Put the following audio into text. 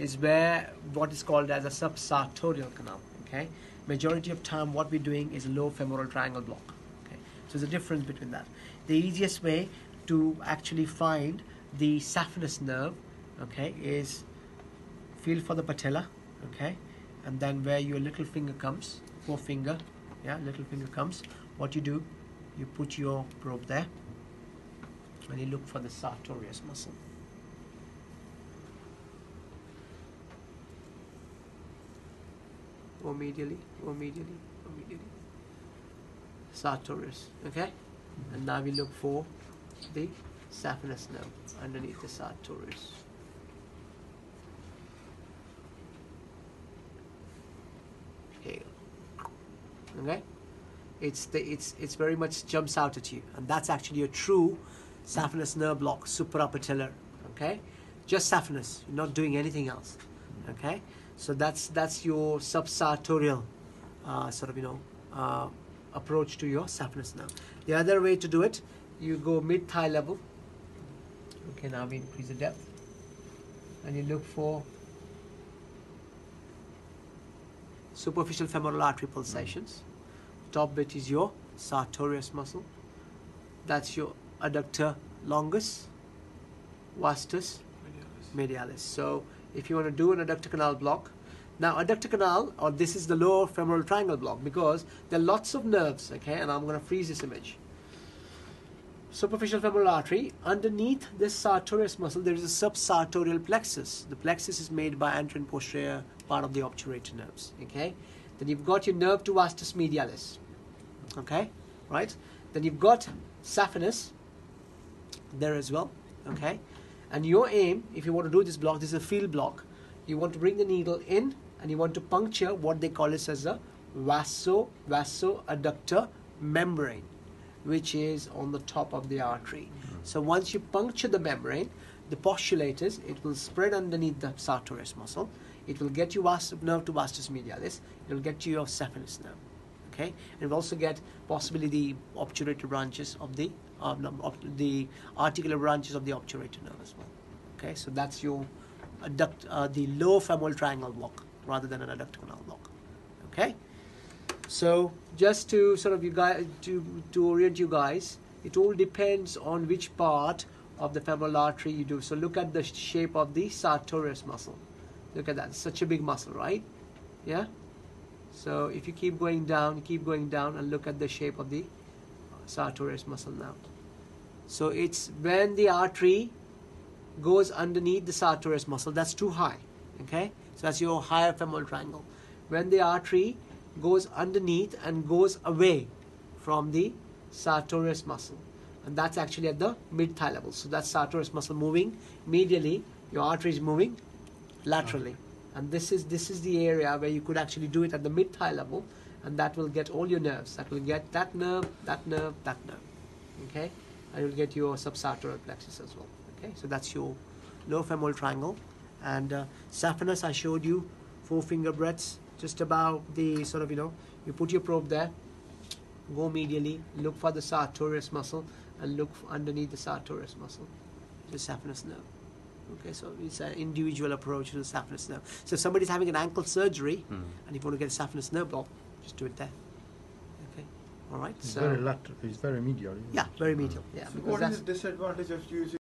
is where what is called as a subsartorial canal. Okay, majority of time what we're doing is a low femoral triangle block. Okay, so there's a difference between that. The easiest way to actually find the saphenous nerve, okay, is feel for the patella, okay, and then where your little finger comes, forefinger, yeah, little finger comes. What you do, you put your probe there, and you look for the sartorius muscle. Medially, or medially. Sartorius, okay? And now we look for the saphenous nerve underneath the sartorius. Okay? It's the it's it's very much jumps out at you, and that's actually a true saphenous nerve block, suprapatellar. Okay? Just saphenous. You're not doing anything else. Okay? So that's that's your subsartorial uh, sort of you know uh, approach to your saphenous nerve. The other way to do it, you go mid thigh level. Okay, now we increase the depth, and you look for superficial femoral artery pulsations. Top bit is your sartorius muscle. That's your adductor longus, vastus medialis. So if you want to do an adductor canal block, now adductor canal, or this is the lower femoral triangle block because there are lots of nerves, okay, and I'm going to freeze this image. Superficial femoral artery, underneath this sartorius muscle, there is a subsartorial plexus. The plexus is made by anterior and posterior part of the obturator nerves, okay. Then you've got your nerve to vastus medialis, okay, right. Then you've got saphenous there as well, okay. And your aim, if you want to do this block, this is a field block. You want to bring the needle in and you want to puncture what they call this as a vaso vastoadductor membrane, which is on the top of the artery. So once you puncture the membrane, the postulators, it will spread underneath the sartorius muscle. It will get you nerve to vastus medialis. It will get you your saphenous nerve. Okay, and we also get possibly the obturator branches of the of the articular branches of the obturator nerve as well. Okay, so that's your adduct, uh, the low femoral triangle block rather than an adductor canal block. Okay, so just to sort of you guys to to orient you guys, it all depends on which part of the femoral artery you do. So look at the shape of the sartorius muscle. Look at that, such a big muscle, right? Yeah. So if you keep going down, keep going down, and look at the shape of the sartorius muscle now. So it's when the artery goes underneath the sartorius muscle, that's too high. Okay? So that's your higher femoral triangle. When the artery goes underneath and goes away from the sartorius muscle, and that's actually at the mid thigh level. So that's sartorius muscle moving medially, your artery is moving laterally. And this is this is the area where you could actually do it at the mid thigh level, and that will get all your nerves. That will get that nerve, that nerve, that nerve. Okay? and you'll get your subsartorial plexus as well. Okay, so that's your low femoral triangle. And uh, saphenous, I showed you four finger breadths, just about the sort of, you know, you put your probe there, go medially, look for the sartorius muscle, and look underneath the sartorius muscle, the saphenous nerve. Okay, so it's an individual approach to the saphenous nerve. So if somebody's having an ankle surgery, Mm. and if you want to get a saphenous nerve block, just do it there. Okay, all right. It's so very lateral. It's very medial. isn't yeah, it? very medial. Yeah, So because that's the disadvantage of using